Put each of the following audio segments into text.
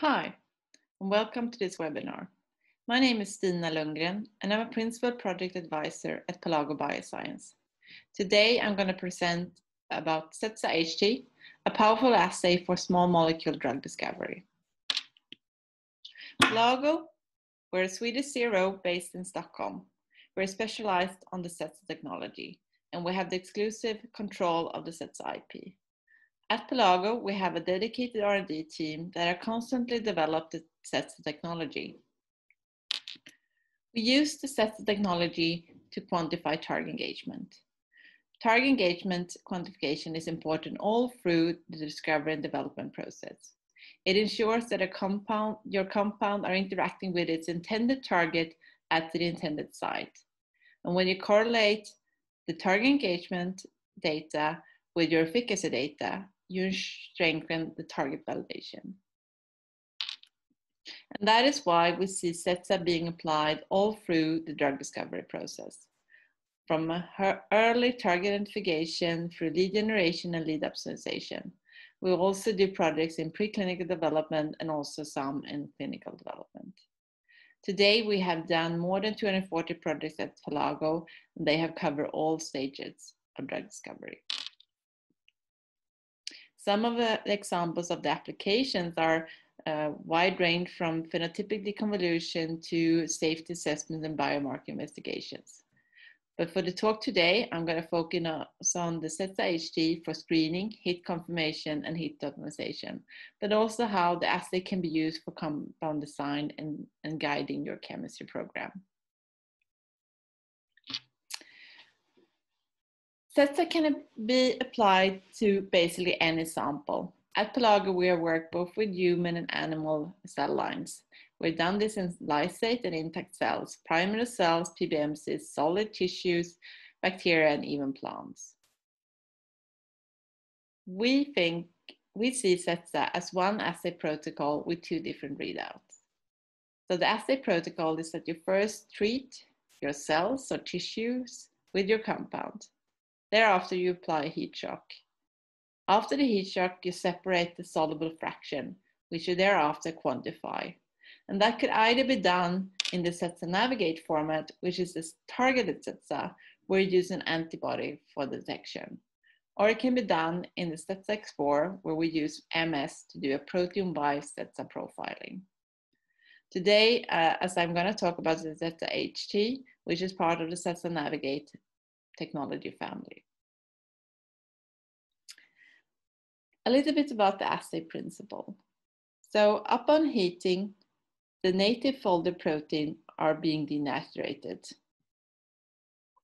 Hi, and welcome to this webinar. My name is Stina Lundgren, and I'm a Principal Project Advisor at Pelago Bioscience. Today, I'm going to present about CETSA-HT, a powerful assay for small molecule drug discovery. Pelago, we're a Swedish CRO based in Stockholm. We're specialized on the CETSA technology, and we have the exclusive control of the CETSA IP. At Pelago, we have a dedicated R&D team that are constantly develop the of technology. We use the CETSA technology to quantify target engagement. Target engagement quantification is important all through the discovery and development process. It ensures that compound, your compound are interacting with its intended target at the intended site. And when you correlate the target engagement data with your efficacy data, you strengthen the target validation. And that is why we see CETSA being applied all through the drug discovery process. From early target identification through lead generation and lead optimization. We also do projects in preclinical development and also some in clinical development. Today, we have done more than 240 projects at Pelago, and they have covered all stages of drug discovery. Some of the examples of the applications are uh, wide range from phenotypic deconvolution to safety assessment and biomarker investigations. But for the talk today, I'm going to focus on the CETSA HT for screening, hit confirmation, and hit optimization, but also how the assay can be used for compound design and, and guiding your chemistry program. CETSA can be applied to basically any sample. At Pelago, we worked both with human and animal cell lines. We've done this in lysate and intact cells, primary cells, PBMCs, solid tissues, bacteria, and even plants. We think we see CETSA as one assay protocol with two different readouts. So the assay protocol is that you first treat your cells or tissues with your compound. Thereafter, you apply heat shock. After the heat shock, you separate the soluble fraction, which you thereafter quantify. And that could either be done in the CETSA Navigate format, which is this targeted CETSA, where you use an antibody for detection. Or it can be done in the CETSA Explorer, where we use MS to do a proteome-wise CETSA profiling. Today, uh, as I'm going to talk about the CETSA HT, which is part of the CETSA Navigate technology family. A little bit about the assay principle. So upon heating, the native folded protein are being denatured.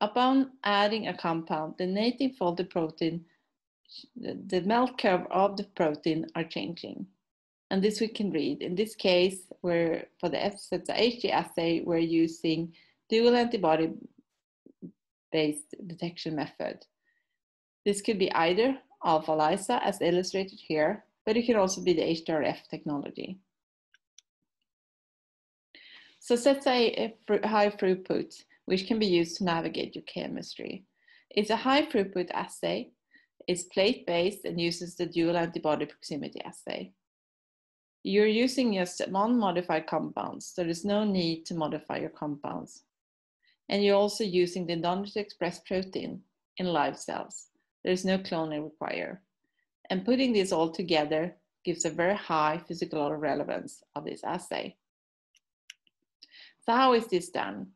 Upon adding a compound, the native folded protein, the melt curve of the protein are changing. And this we can read. In this case, where for the HT assay, we're using dual antibody based detection method. This could be either alpha as illustrated here, but it can also be the HTRF technology. So CETSA high throughput, which can be used to navigate your chemistry. It's a high throughput assay. It's plate-based and uses the dual antibody proximity assay. You're using just non-modified compounds, so there's no need to modify your compounds. And you're also using the endogenous expressed protein in live cells. There is no cloning required. And putting this all together gives a very high physical relevance of this assay. So how is this done?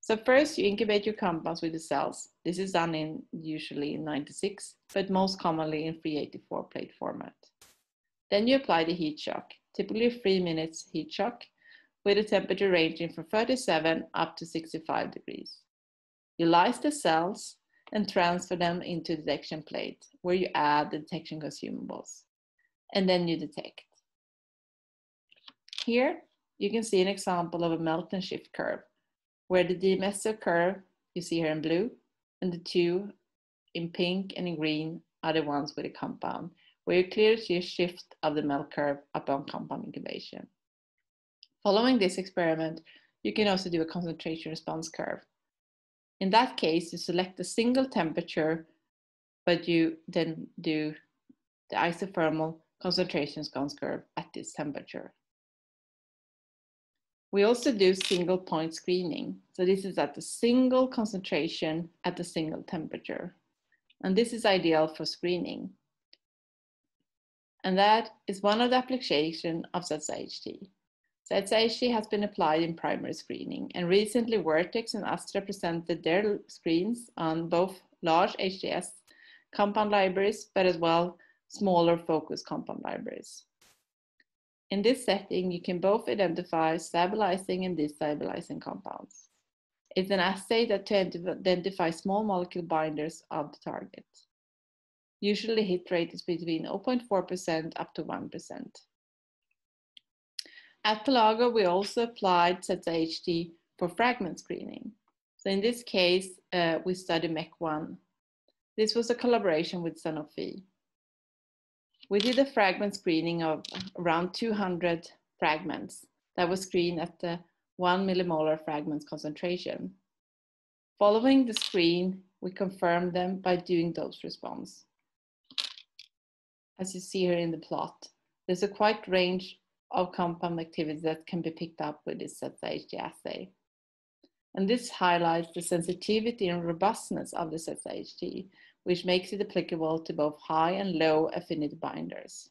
So first you incubate your compounds with the cells. This is done in usually in 96, but most commonly in 384 plate format. Then you apply the heat shock, typically three minutes heat shock, with a temperature ranging from 37 up to 65 degrees. You lyse the cells and transfer them into the detection plate where you add the detection consumables and then you detect. Here you can see an example of a melt and shift curve where the DMSO curve you see here in blue and the two in pink and in green are the ones with a compound where you clearly see a shift of the melt curve upon compound incubation. Following this experiment, you can also do a concentration response curve. In that case, you select a single temperature, but you then do the isothermal concentration response curve at this temperature. We also do single point screening. So this is at the single concentration at a single temperature. And this is ideal for screening. And that is one of the applications of CETSA HT. CETSA HT has been applied in primary screening and recently Vertex and Astra presented their screens on both large HTS compound libraries, but as well smaller focus compound libraries. In this setting, you can both identify stabilizing and destabilizing compounds. It's an assay that to identify small molecule binders of the target. Usually hit rate is between 0.4% up to 1%. At Pelago, we also applied CETSA HT for fragment screening. So in this case, uh, we studied MEK1. This was a collaboration with Sanofi. We did a fragment screening of around 200 fragments that was screened at the one millimolar fragments concentration. Following the screen, we confirmed them by doing dose response. As you see here in the plot, there's a quite range of compound activities that can be picked up with this CETSA HT assay. And this highlights the sensitivity and robustness of the CETSA HT, which makes it applicable to both high and low affinity binders.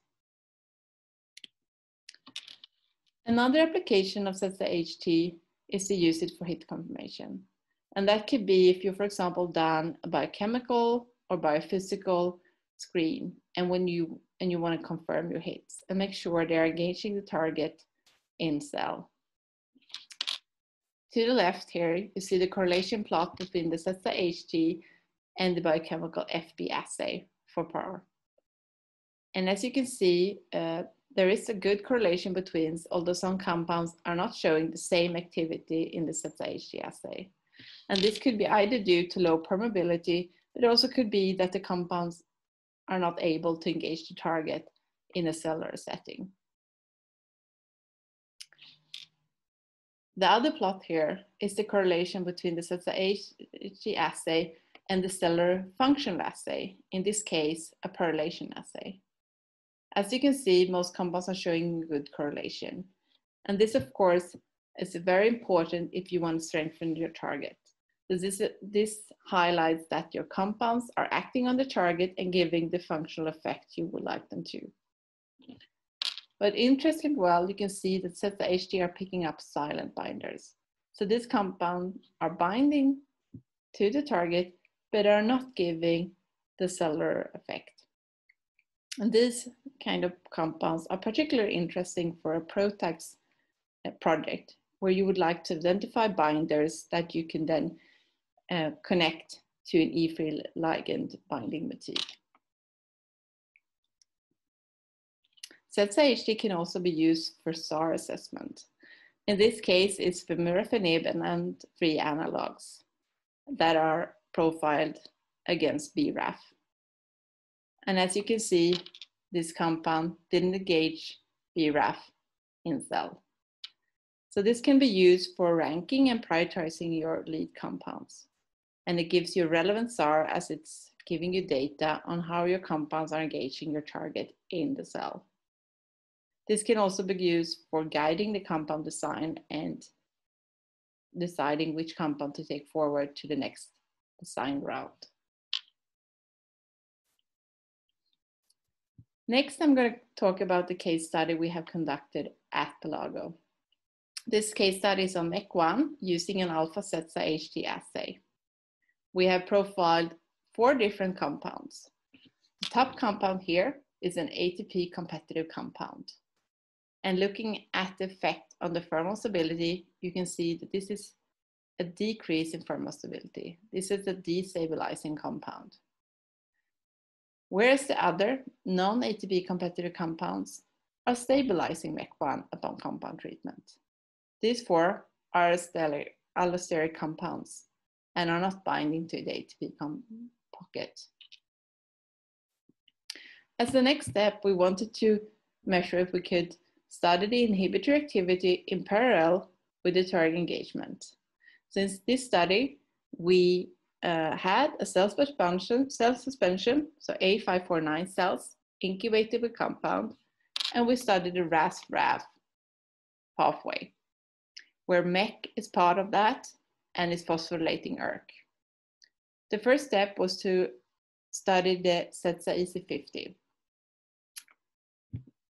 Another application of CETSA HT is to use it for hit confirmation. And that could be if you, for example, done a biochemical or biophysical screen and when you and you want to confirm your hits and make sure they're engaging the target in cell. To the left here, you see the correlation plot between the CETSA HT and the biochemical FB assay for PAR. And as you can see, uh, there is a good correlation between, although some compounds are not showing the same activity in the CETSA HT assay. And this could be either due to low permeability, but it also could be that the compounds are not able to engage the target in a cellular setting. The other plot here is the correlation between the CETSA HT assay and the cellular functional assay, in this case, a PARylation assay. As you can see, most compounds are showing good correlation. And this, of course, is very important if you want to strengthen your target. This, this highlights that your compounds are acting on the target and giving the functional effect you would like them to. But interestingly well, you can see that CETSA HT are picking up silent binders. So these compounds are binding to the target but are not giving the cellular effect. And these kind of compounds are particularly interesting for a PROTACs uh, project where you would like to identify binders that you can then uh, connect to an E3 ligand binding motif. CETSA HT can also be used for SAR assessment. In this case, it's vemurafenib and three analogs that are profiled against BRAF. And as you can see, this compound didn't engage BRAF in cell. So this can be used for ranking and prioritizing your lead compounds. And it gives you relevant SAR as it's giving you data on how your compounds are engaging your target in the cell. This can also be used for guiding the compound design and deciding which compound to take forward to the next design route. Next, I'm going to talk about the case study we have conducted at Pelago. This case study is on MEK1 using an alpha CETSA HT assay. We have profiled four different compounds. The top compound here is an ATP competitive compound. And looking at the effect on the thermal stability, you can see that this is a decrease in thermal stability. This is a destabilizing compound. Whereas the other non-ATP competitive compounds are stabilizing MEK1 upon compound treatment. These four are allosteric compounds and are not binding to the ATP pocket. As the next step, we wanted to measure if we could study the inhibitor activity in parallel with the target engagement. Since this study, we uh, had a cell suspension, cell suspension, so A549 cells incubated with compound, and we studied the RAS-RAF pathway. where MEK is part of that and is phosphorylating ERK. The first step was to study the CETSA EC50.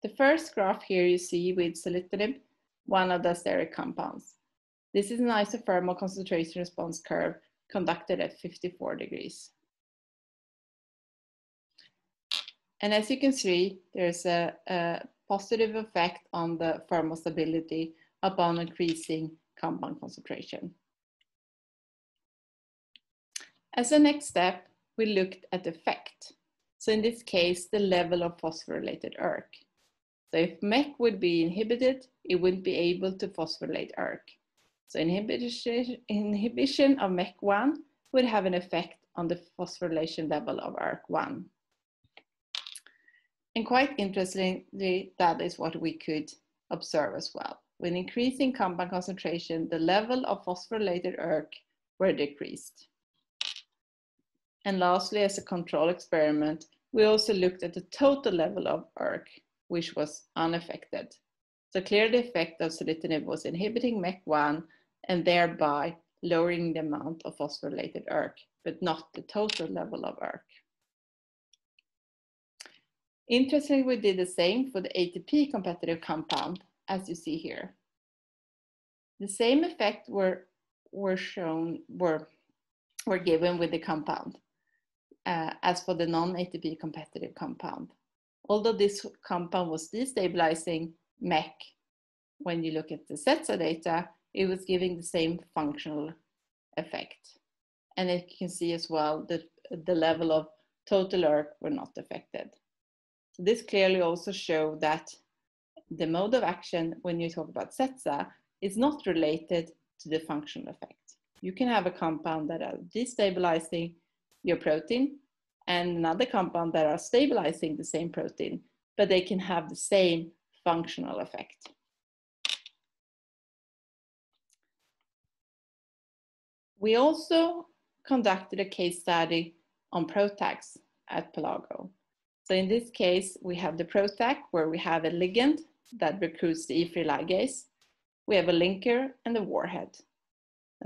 The first graph here you see with selumetinib, one of the steric compounds. This is an isothermal concentration response curve conducted at 54 degrees. And as you can see, there's a, a positive effect on the thermal stability upon increasing compound concentration. As a next step, we looked at effect. So in this case, the level of phosphorylated ERK. So if MEK would be inhibited, it wouldn't be able to phosphorylate ERK. So inhibition, inhibition of MEK1 would have an effect on the phosphorylation level of ERK1. And quite interestingly, that is what we could observe as well. When increasing compound concentration, the level of phosphorylated ERK were decreased. And lastly, as a control experiment, we also looked at the total level of ERK, which was unaffected. So clearly the effect of selumetinib was inhibiting MEK1 and thereby lowering the amount of phosphorylated ERK, but not the total level of ERK. Interestingly, we did the same for the ATP competitive compound, as you see here. The same effect were, were shown, were, were given with the compound uh, as for the non-ATP competitive compound. Although this compound was destabilizing MEK, when you look at the CETSA data, it was giving the same functional effect. And you can see as well that the level of total ERK were not affected. So this clearly also show that the mode of action when you talk about CETSA is not related to the functional effect. You can have a compound that are destabilizing your protein and another compound that are stabilizing the same protein, but they can have the same functional effect. We also conducted a case study on PROTACs at Pelago. So in this case, we have the PROTAC where we have a ligand that recruits the E3 ligase. We have a linker and a warhead.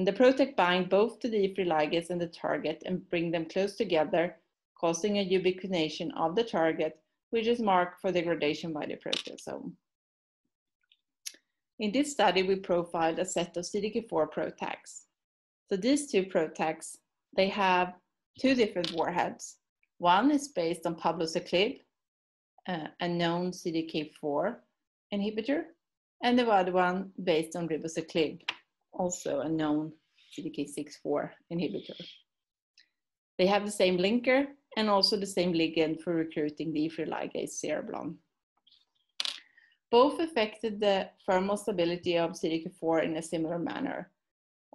And the PROTAC bind both to the E3 ligase and the target and bring them close together, causing a ubiquitination of the target, which is marked for degradation by the proteasome. In this study, we profiled a set of CDK4 PROTACs. So these two PROTACs, they have two different warheads. One is based on palbociclib, uh, a known CDK4 inhibitor, and the other one based on ribociclib, also a known CDK6-4 inhibitor. They have the same linker and also the same ligand for recruiting the E3 ligase cereblon. Both affected the thermal stability of CDK4 in a similar manner.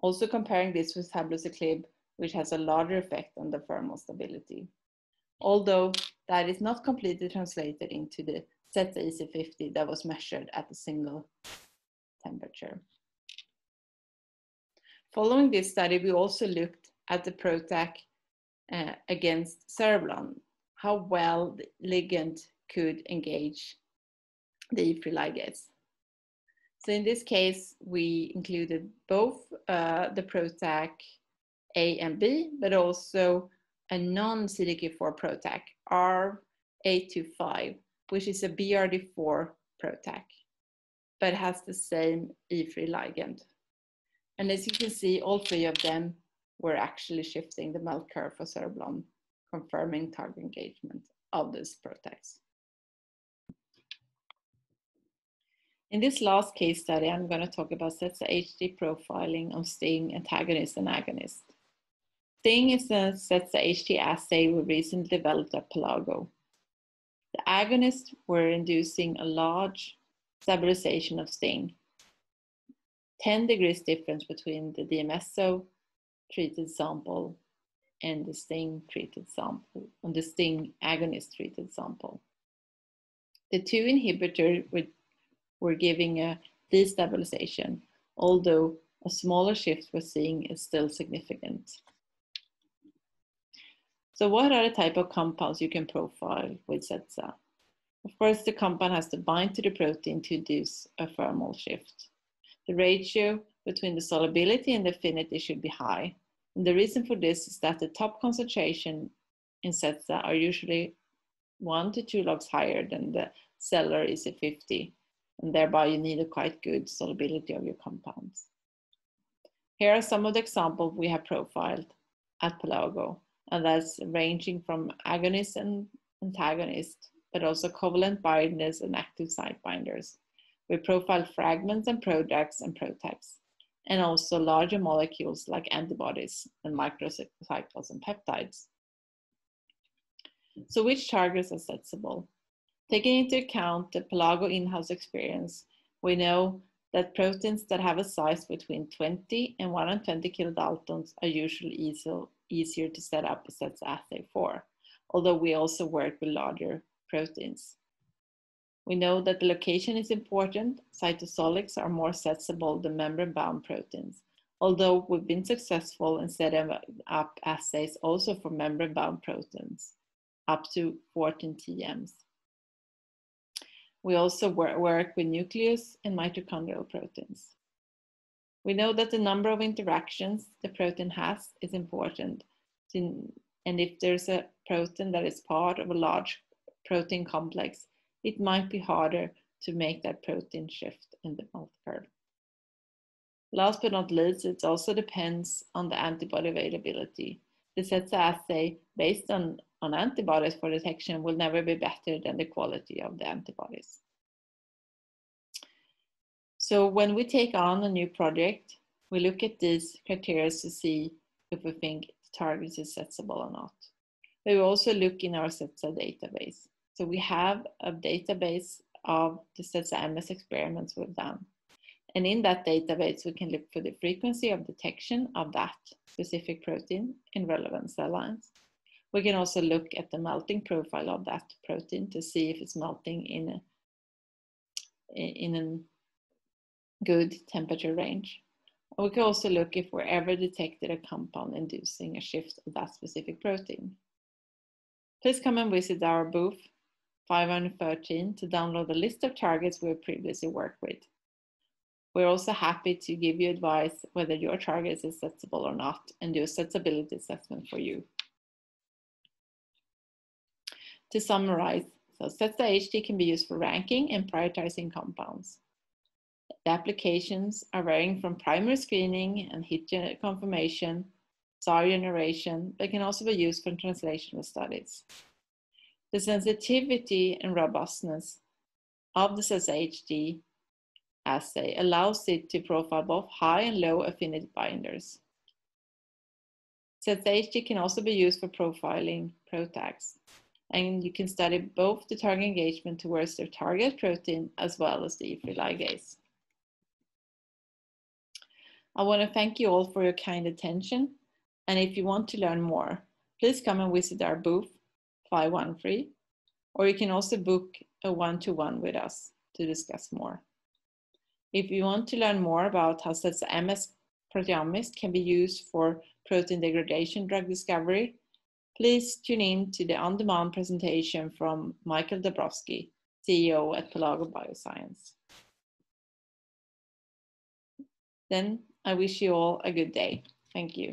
Also comparing this with palbociclib, which has a larger effect on the thermal stability. Although that is not completely translated into the CETSA EC50 that was measured at a single temperature. Following this study, we also looked at the PROTAC uh, against cereblon, how well the ligand could engage the E3 ligase. So in this case, we included both uh, the PROTAC A and B, but also a non-CDK4 PROTAC, R825, which is a BRD4 PROTAC, but has the same E3 ligand. And as you can see, all three of them were actually shifting the MELD curve for cereblon, confirming target engagement of this PROTACs. In this last case study, I'm going to talk about CETSA HT profiling of STING antagonist and agonist. STING is a CETSA HT assay we recently developed at Pelago. The agonists were inducing a large stabilization of STING 10 degrees difference between the DMSO treated sample and the STING treated sample, and the STING agonist treated sample. The two inhibitors were, were giving a destabilization, although a smaller shift we're seeing is still significant. So what are the type of compounds you can profile with CETSA? Of course, the compound has to bind to the protein to induce a thermal shift. The ratio between the solubility and the affinity should be high. And the reason for this is that the top concentration in CETSA are usually one to two logs higher than the cellular EC50, and thereby you need a quite good solubility of your compounds. Here are some of the examples we have profiled at Pelago, and that's ranging from agonist and antagonist, but also covalent binders and active site binders. We profile fragments and products and prototypes, and also larger molecules like antibodies and macrocycles and peptides. So which targets are sensible? Taking into account the Pelago in-house experience, we know that proteins that have a size between 20 and 120 kilodaltons are usually easier, easier to set up a CETSA assay for, although we also work with larger proteins. We know that the location is important. Cytosolics are more sensible than membrane-bound proteins, although we've been successful in setting up assays also for membrane-bound proteins, up to 14 TMs. We also work with nucleus and mitochondrial proteins. We know that the number of interactions the protein has is important. And if there's a protein that is part of a large protein complex, it might be harder to make that protein shift in the mouth curve. Last but not least, it also depends on the antibody availability. The CETSA assay based on on antibodies for detection will never be better than the quality of the antibodies. So when we take on a new project, we look at these criteria to see if we think the target is sensible or not. We also look in our CETSA database. So we have a database of the CETSA MS experiments we've done. And in that database, we can look for the frequency of detection of that specific protein in relevant cell lines. We can also look at the melting profile of that protein to see if it's melting in a, in a good temperature range. we can also look if we ever detected a compound inducing a shift of that specific protein. Please come and visit our booth 513 to download the list of targets we have previously worked with. We're also happy to give you advice whether your target is accessible or not and do a sensibility assessment for you. To summarize, so CETSA HT can be used for ranking and prioritizing compounds. The applications are varying from primary screening and hit confirmation, SAR generation, but can also be used for translational studies. The sensitivity and robustness of the CETSA HT assay allows it to profile both high and low affinity binders. CETSA HT can also be used for profiling PROTACs and you can study both the target engagement towards their target protein as well as the E3 ligase. I want to thank you all for your kind attention. And if you want to learn more, please come and visit our booth 513, or you can also book a one-to-one -one with us to discuss more. If you want to learn more about how MS proteomics can be used for protein degradation drug discovery, Please tune in to the on-demand presentation from Michael Dabrowski, CEO at Pelago Bioscience. Then I wish you all a good day. Thank you.